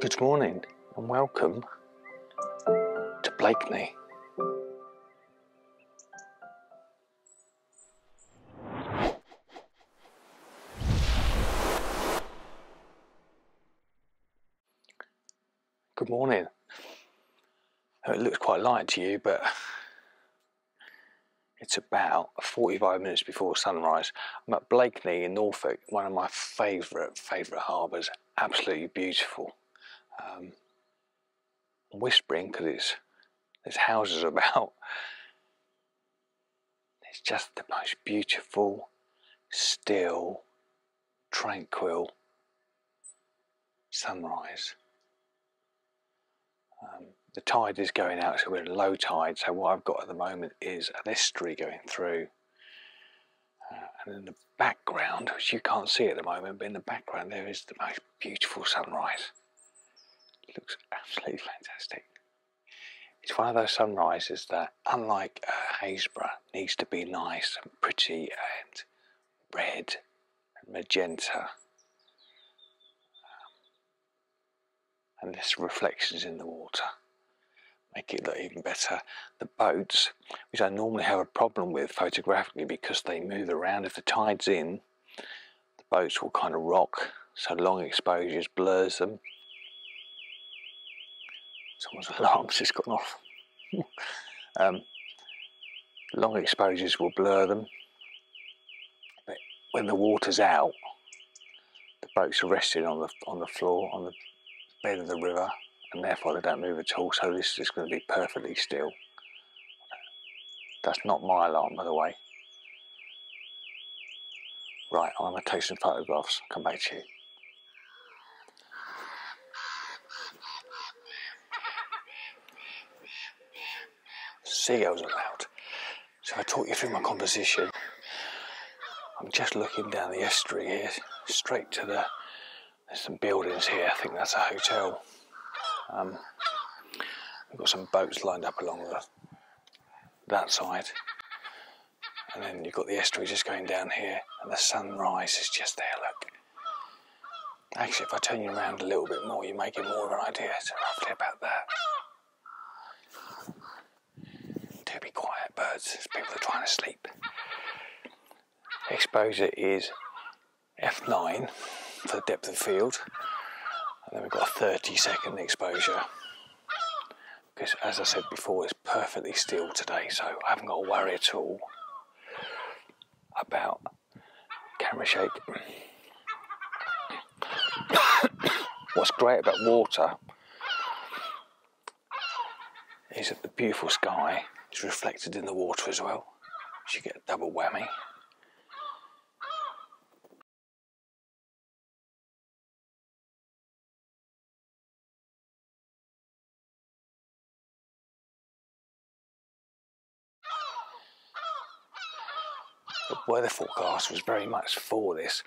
Good morning and welcome to Blakeney. Good morning. It looks quite light to you, but it's about 45 minutes before sunrise. I'm at Blakeney in Norfolk, one of my favourite, favourite harbours. Absolutely beautiful. Um, whispering because it's there's houses about. It's just the most beautiful, still, tranquil sunrise. Um, the tide is going out, so we're in low tide. So what I've got at the moment is an estuary going through, uh, and in the background, which you can't see at the moment, but in the background there is the most beautiful sunrise. It looks absolutely fantastic. It's one of those sunrises that, unlike uh, Happisburgh, needs to be nice and pretty and red and magenta. and this reflections in the water make it look even better. The boats, which I normally have a problem with photographically because they move around, if the tide's in, the boats will kind of rock, so long exposures blurs them. Someone's alarm's just gone off. um, long exposures will blur them, but when the water's out, the boats are resting on the on the floor, on the bed of the river and therefore they don't move at all so this is going to be perfectly still. That's not my alarm by the way. Right I'm going to take some photographs come back to you are loud so I talk you through my composition I'm just looking down the estuary here straight to the there's some buildings here. I think that's a hotel. Um, we've got some boats lined up along the, that side. And then you've got the estuary just going down here, and the sunrise is just there, look. Actually, if I turn you around a little bit more, you may get more of an idea so roughly about that. Do be quiet, birds, as people are trying to sleep. Exposure is F9 for the depth of field. And then we've got a 30 second exposure. Because as I said before, it's perfectly still today, so I haven't got to worry at all about camera shake. What's great about water is that the beautiful sky is reflected in the water as well. So you get a double whammy. the weather forecast was very much for this.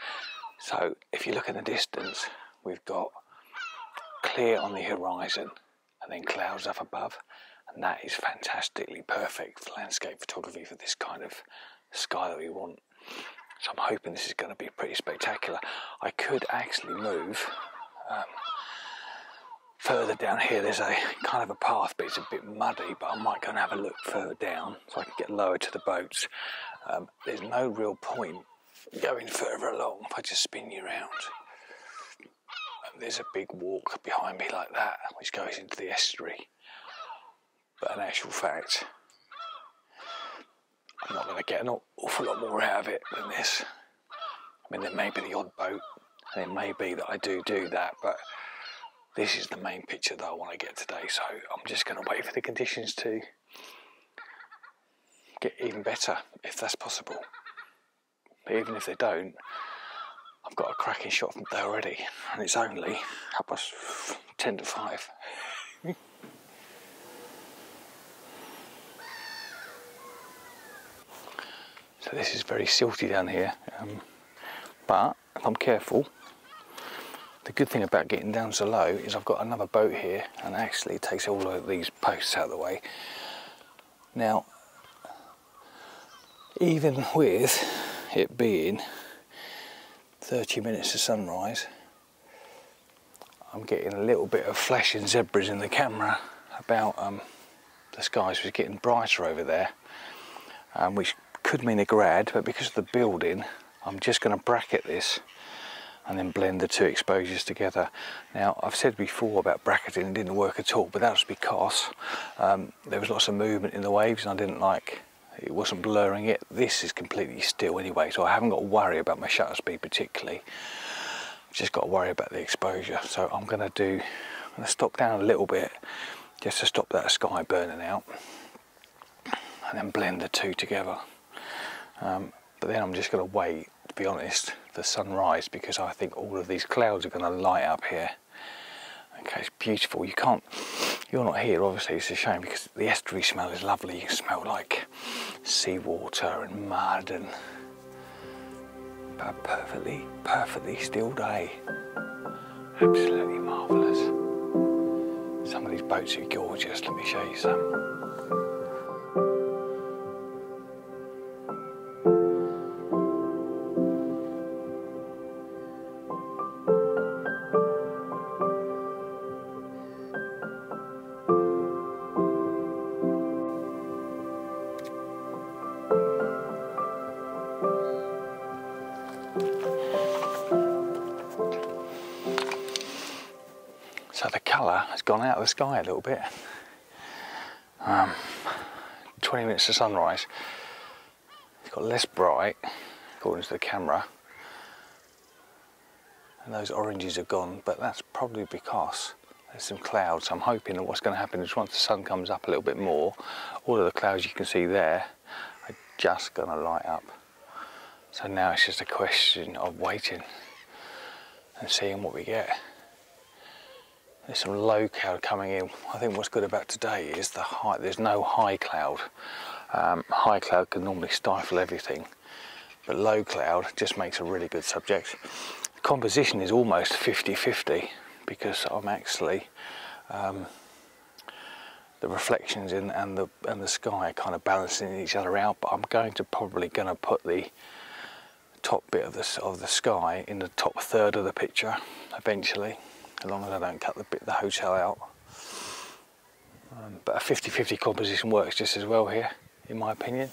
So if you look in the distance, we've got clear on the horizon and then clouds up above, and that is fantastically perfect for landscape photography for this kind of sky that we want. So I'm hoping this is going to be pretty spectacular. I could actually move um, further down here. There's a kind of a path, but it's a bit muddy. But I might go and have a look further down so I can get lower to the boats um, there's no real point going further along if I just spin you around. And there's a big walk behind me like that, which goes into the estuary. But in actual fact, I'm not going to get an awful lot more out of it than this. I mean, there may be the odd boat, and it may be that I do do that, but this is the main picture that I want to get today. So I'm just going to wait for the conditions to get even better if that's possible. But even if they don't, I've got a cracking shot from there already, and it's only half past ten to five. This is very silty down here, um, but if I'm careful, the good thing about getting down so low is I've got another boat here, and actually takes all of these posts out of the way. Now, even with it being 30 minutes to sunrise I'm getting a little bit of flashing zebras in the camera about um, the skies was getting brighter over there, um, which could mean a grad, but because of the building, I'm just going to bracket this and then blend the two exposures together. Now, I've said before about bracketing, it didn't work at all, but that was because um, there was lots of movement in the waves and I didn't like, it wasn't blurring it. This is completely still anyway, so I haven't got to worry about my shutter speed particularly. I've Just got to worry about the exposure. So I'm going to do, I'm to stop down a little bit just to stop that sky burning out and then blend the two together. Um, but then I'm just going to wait, to be honest, for sunrise because I think all of these clouds are going to light up here. Okay, it's beautiful. You can't, you're not here, obviously, it's a shame because the estuary smell is lovely. You smell like seawater and mud and a perfectly, perfectly still day. Absolutely marvellous. Some of these boats are gorgeous. Let me show you some. Colour has gone out of the sky a little bit. Um, 20 minutes to sunrise. It's got less bright, according to the camera. And those oranges are gone, but that's probably because there's some clouds. I'm hoping that what's going to happen is once the sun comes up a little bit more, all of the clouds you can see there are just going to light up. So now it's just a question of waiting and seeing what we get. There's some low cloud coming in. I think what's good about today is the high, there's no high cloud. Um, high cloud can normally stifle everything, but low cloud just makes a really good subject. The composition is almost 50-50 because I'm actually, um, the reflections in and the, and the sky are kind of balancing each other out, but I'm going to probably going to put the top bit of the, of the sky in the top third of the picture eventually as long as I don't cut the bit the hotel out. Um, but a 50-50 composition works just as well here, in my opinion.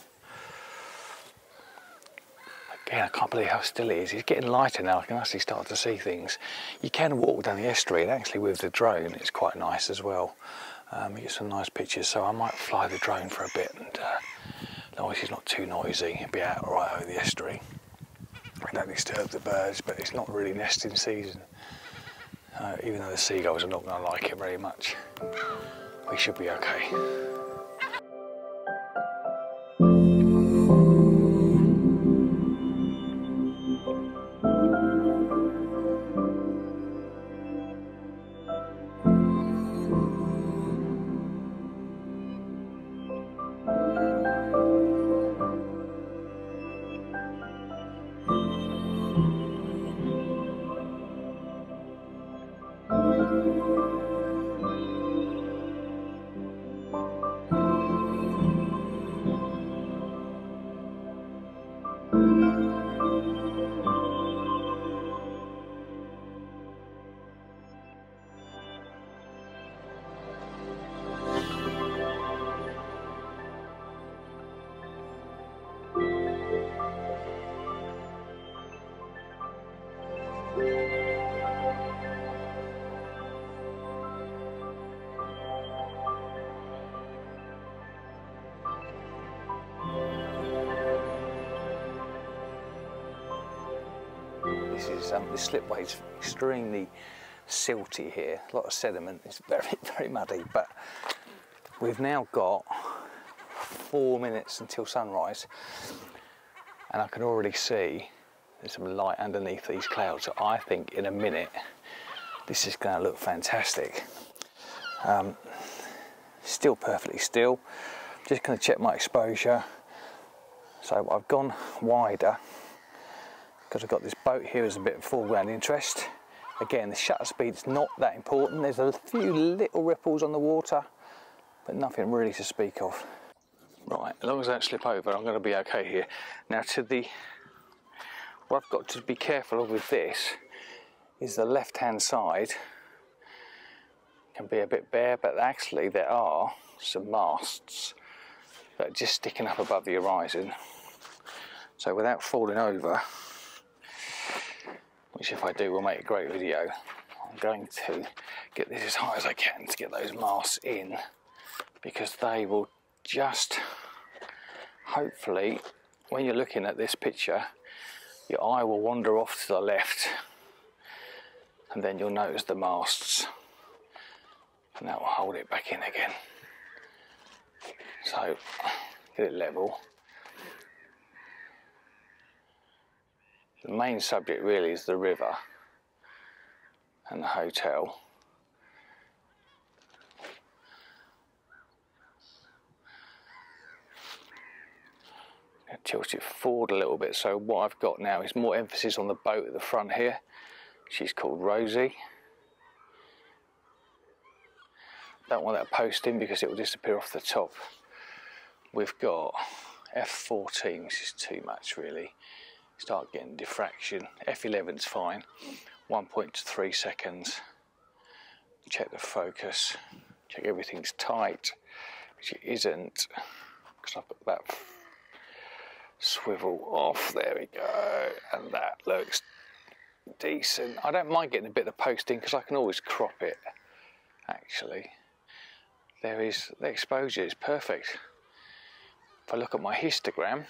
Again, I can't believe how still it is. It's getting lighter now. I can actually start to see things. You can walk down the estuary, and actually with the drone, it's quite nice as well. Um, you get some nice pictures, so I might fly the drone for a bit, and uh, long as it's not too noisy, it'll be out right over the estuary. I don't disturb the birds, but it's not really nesting season. Uh, even though the seagulls are not going to like it very much, we should be okay. Um, the slipway is extremely silty here. A lot of sediment. It's very very muddy. But we've now got four minutes until sunrise, and I can already see there's some light underneath these clouds. So I think in a minute this is going to look fantastic. Um, still perfectly still. Just going to check my exposure. So I've gone wider because I've got this boat here as a bit of foreground interest. Again, the shutter speed's not that important. There's a few little ripples on the water, but nothing really to speak of. Right, as long as I don't slip over, I'm going to be okay here. Now to the, what I've got to be careful of with this is the left-hand side can be a bit bare, but actually there are some masts that are just sticking up above the horizon. So without falling over, which if I do will make a great video, I'm going to get this as high as I can to get those masts in because they will just hopefully when you're looking at this picture your eye will wander off to the left and then you'll notice the masts and that will hold it back in again. So get it level the main subject really is the river and the hotel. Tilt it forward a little bit. So what I've got now is more emphasis on the boat at the front here she's called Rosie. Don't want that post in because it will disappear off the top. We've got F14 which is too much really start getting diffraction. F11's fine. 1.3 seconds. Check the focus. Check everything's tight which it isn't. Because I've got that swivel off. There we go. And that looks decent. I don't mind getting a bit of posting because I can always crop it actually. There is the exposure is perfect. If I look at my histogram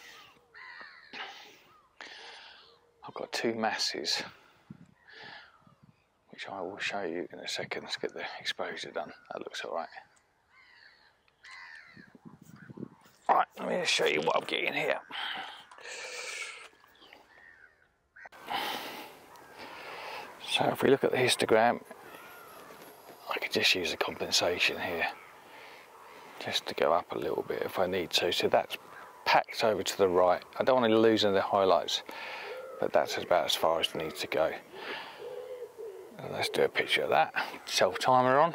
I've got two masses which I will show you in a second let's get the exposure done that looks alright Right, let me just show you what I'm getting here. So if we look at the histogram, I could just use a compensation here, just to go up a little bit if I need to. So that's packed over to the right. I don't want to lose any of the highlights, but that's about as far as it needs to go. And let's do a picture of that. Self timer on.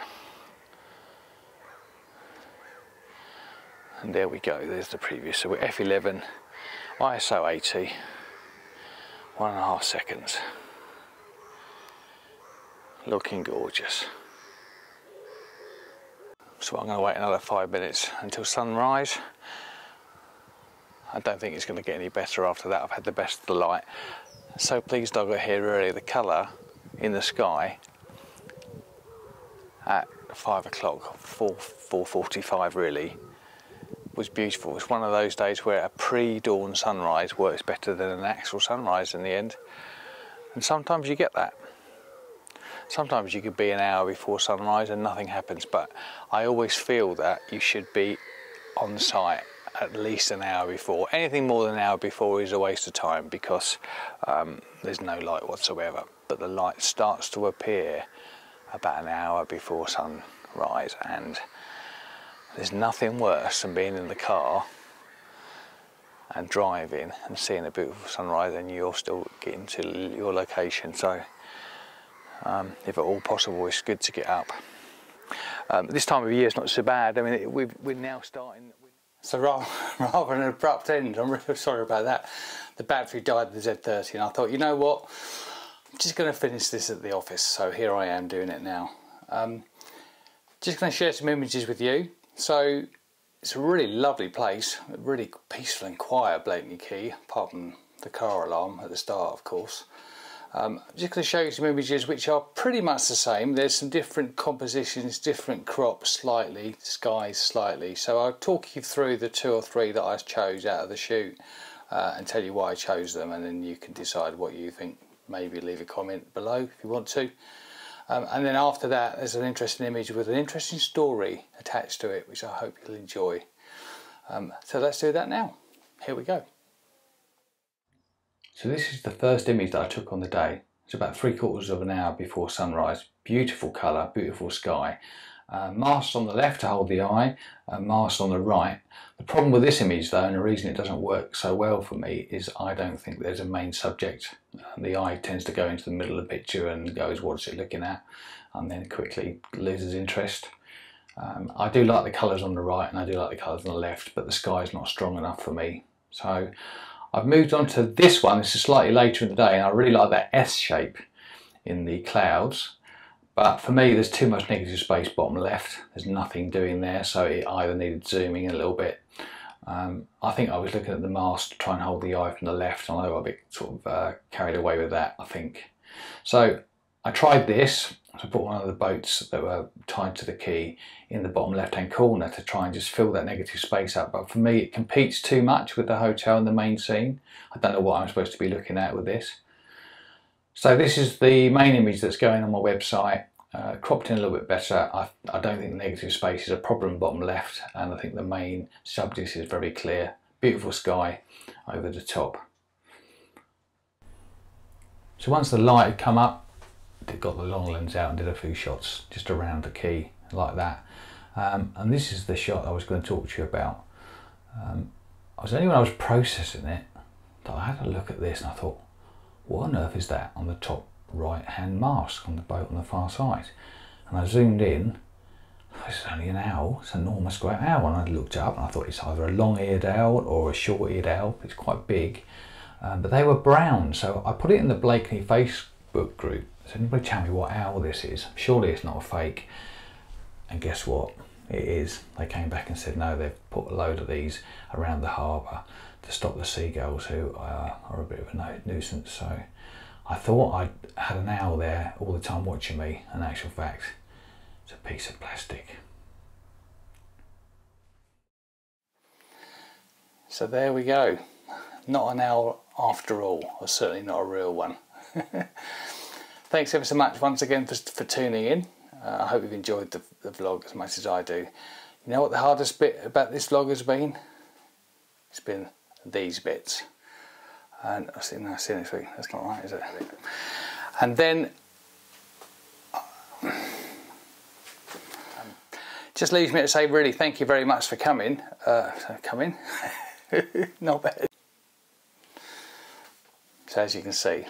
and there we go there's the previous so we're F11 ISO 80 one and a half seconds looking gorgeous so I'm going to wait another five minutes until sunrise I don't think it's going to get any better after that I've had the best of the light so pleased I got here early the colour in the sky at five o'clock 4 4.45 really was beautiful. It's one of those days where a pre-dawn sunrise works better than an actual sunrise in the end. And sometimes you get that. Sometimes you could be an hour before sunrise and nothing happens, but I always feel that you should be on site at least an hour before. Anything more than an hour before is a waste of time because um, there's no light whatsoever. But the light starts to appear about an hour before sunrise and there's nothing worse than being in the car and driving and seeing a beautiful sunrise and you're still getting to your location. So, um, if at all possible, it's good to get up. Um, this time of year is not so bad. I mean, we are now starting. So rather, rather than an abrupt end, I'm really sorry about that. The battery died in the Z30 and I thought, you know what, I'm just going to finish this at the office. So here I am doing it now. Um, just going to share some images with you. So it's a really lovely place, really peaceful and quiet Blakeney Quay, apart from the car alarm at the start of course. Um, I'm just going to show you some images which are pretty much the same. There's some different compositions, different crops slightly, skies slightly. So I'll talk you through the two or three that I chose out of the shoot uh, and tell you why I chose them and then you can decide what you think. Maybe leave a comment below if you want to. Um, and then after that, there's an interesting image with an interesting story attached to it, which I hope you'll enjoy. Um, so let's do that now. Here we go. So this is the first image that I took on the day. It's about three quarters of an hour before sunrise. Beautiful colour, beautiful sky. Uh, on the left to hold the eye, uh, on the right. The problem with this image though, and the reason it doesn't work so well for me, is I don't think there's a main subject. Uh, the eye tends to go into the middle of the picture and goes, what's it looking at? And then quickly loses interest. Um, I do like the colours on the right and I do like the colours on the left, but the sky is not strong enough for me. So I've moved on to this one. This is slightly later in the day and I really like that S shape in the clouds But for me, there's too much negative space bottom left. There's nothing doing there, so it either needed zooming a little bit. Um, I think I was looking at the mast to try and hold the eye from the left, and I got a bit sort of uh, carried away with that, I think. So I tried this. I put one of the boats that were tied to the quay in the bottom left-hand corner to try and just fill that negative space up. But for me, it competes too much with the hotel and the main scene. I don't know what I'm supposed to be looking at with this. So this is the main image that's going on my website. Uh, cropped in a little bit better. I, I don't think the negative space is a problem bottom left and I think the main subject is very clear. Beautiful sky over the top. So once the light had come up, got the long lens out and did a few shots just around the quay like that. Um, and this is the shot I was going to talk to you about. Um, I was only when I was processing it that I had a look at this and I thought, what on earth is that on the top right hand mast on the boat on the far side? And I zoomed in, it's only an owl, it's an enormous great owl. And I looked up and I thought it's either a long eared owl or a short eared owl, it's quite big. Um, but they were brown, so I put it in the Blakeney Facebook group. So anybody tell me what owl this is? Surely it's not a fake. And guess what? It is. They came back and said no, they've put a load of these around the harbour to stop the seagulls who uh, are a bit of a nuisance. So I thought I had an owl there all the time watching me. In actual fact, it's a piece of plastic. So there we go. Not an owl after all, or certainly not a real one. Thanks ever so much once again for, for tuning in. Uh, I hope you've enjoyed the, the vlog as much as I do. You know what the hardest bit about this vlog has been? It's been these bits. And I see, no, week. That's not right, is it? And then just leaves me to say really thank you very much for coming. Uh, coming, not bad. So as you can see,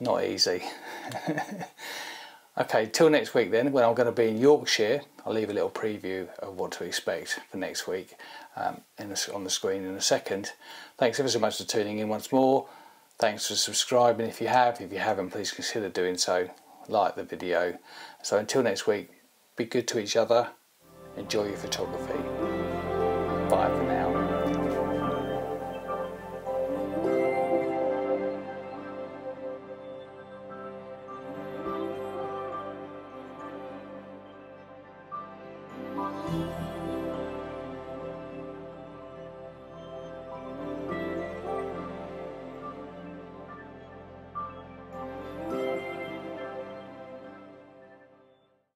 not easy. Okay, till next week then, when I'm going to be in Yorkshire, I'll leave a little preview of what to expect for next week um, the, on the screen in a second. Thanks ever so much for tuning in once more. Thanks for subscribing if you have. If you haven't, please consider doing so. Like the video. So until next week, be good to each other. Enjoy your photography.